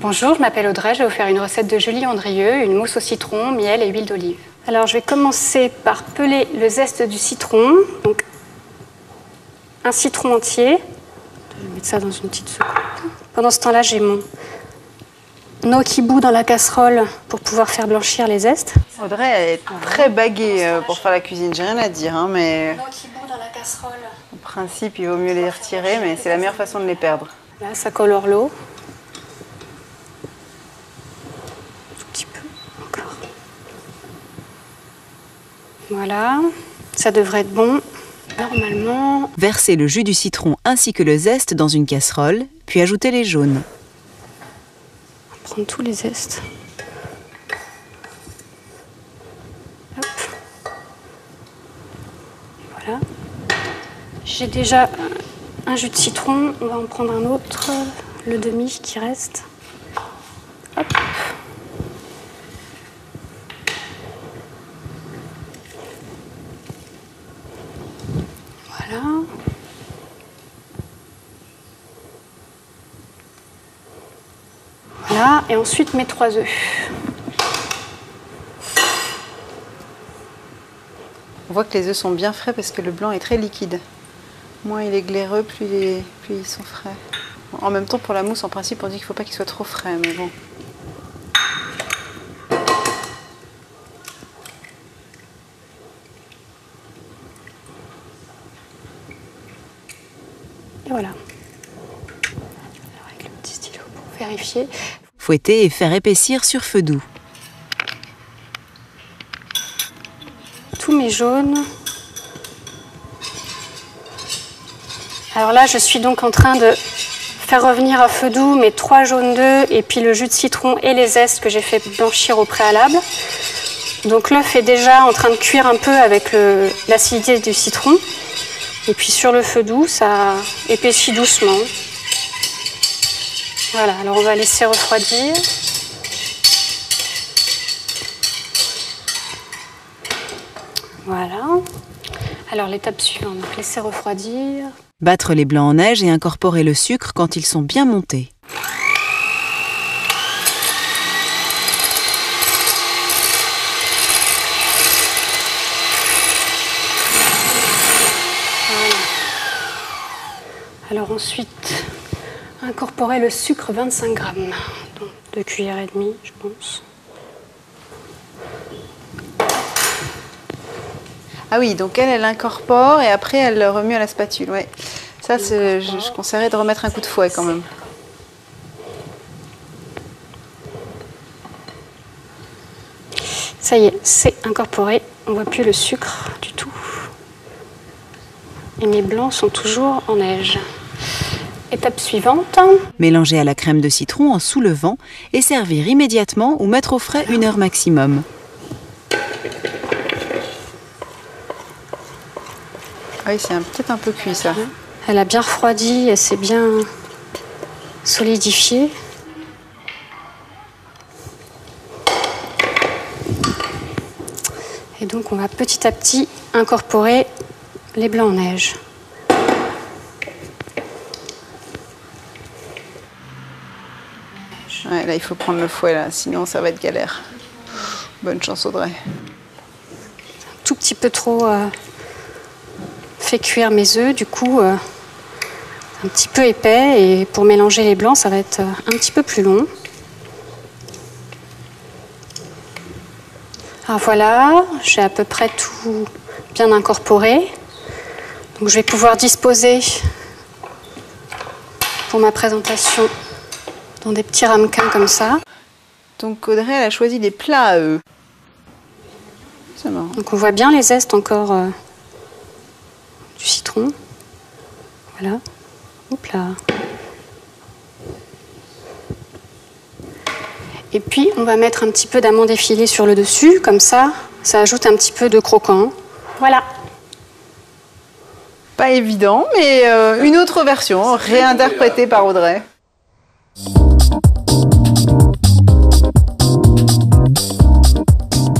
Bonjour, je m'appelle Audrey, je vais vous faire une recette de Julie Andrieux, une mousse au citron, miel et huile d'olive. Alors je vais commencer par peler le zeste du citron, donc un citron entier. Je vais mettre ça dans une petite soucoupe. Pendant ce temps-là, j'ai mon eau qui bout dans la casserole pour pouvoir faire blanchir les zestes. Audrey, elle est très baguée euh, pour faire la cuisine, j'ai rien à dire, hein, mais L'eau qui bout dans la casserole. en principe, il vaut mieux les retirer, mais c'est la meilleure façon de les perdre. Là, ça colore l'eau. Tout petit peu encore. Voilà, ça devrait être bon. Normalement, Versez le jus du citron ainsi que le zeste dans une casserole, puis ajoutez les jaunes. on va prendre tous les zestes. Hop. Voilà. J'ai déjà un jus de citron. On va en prendre un autre, le demi qui reste. Hop. Voilà. Voilà, et ensuite mes trois œufs. On voit que les œufs sont bien frais parce que le blanc est très liquide. Moins il est glaireux, plus, il est- plus ils sont frais. En même temps, pour la mousse, en principe, on dit qu'il ne faut pas qu'il soit trop frais, mais bon. Et voilà. Alors, avec le petit stylo pour vérifier. Et faire épaissir sur feu doux. Tous mes jaunes. Alors là, je suis donc en train de faire revenir à feu doux mes trois jaunes d'œufs et puis le jus de citron et les zestes que j'ai fait blanchir au préalable. Donc l'œuf est déjà en train de cuire un peu avec l'acidité du citron. Et puis sur le feu doux, ça épaissit doucement. Voilà, alors on va laisser refroidir. Voilà. Alors l'étape suivante, donc laisser refroidir. Battre les blancs en neige et incorporer le sucre quand ils sont bien montés. Alors ensuite, incorporer le sucre 25 grammes, donc 2 cuillères et demie, je pense. Ah oui, donc elle, elle incorpore et après, elle le remue à la spatule. Ouais. Ça, je, je conseillerais de remettre un coup de fouet quand même. Ça y est, c'est incorporé. On voit plus le sucre du tout. Et mes blancs sont toujours en neige. Étape suivante. Mélanger à la crème de citron en soulevant et servir immédiatement ou mettre au frais une heure maximum. Ah oui, c'est un- peut-être un peu cuit ça. Elle a bien refroidi, elle s'est bien solidifiée. Et donc on va petit à petit incorporer les blancs en neige. Ouais, là, il faut prendre le fouet, là, sinon ça va être galère. Bonne chance, Audrey. Tout petit peu trop euh, fait cuire mes œufs, du coup euh, un petit peu épais et pour mélanger les blancs ça va être euh, un petit peu plus long. Alors voilà, j'ai à peu près tout bien incorporé. Donc je vais pouvoir disposer pour ma présentation dans des petits ramequins comme ça. Donc Audrey, elle a choisi des plats à eux. C'est marrant. Donc on voit bien les zestes encore euh, du citron. Voilà. Hop là. Et puis on va mettre un petit peu d'amande effilée sur le dessus, comme ça, ça ajoute un petit peu de croquant. Voilà. Pas évident, mais euh, une autre version, réinterprétée par Audrey.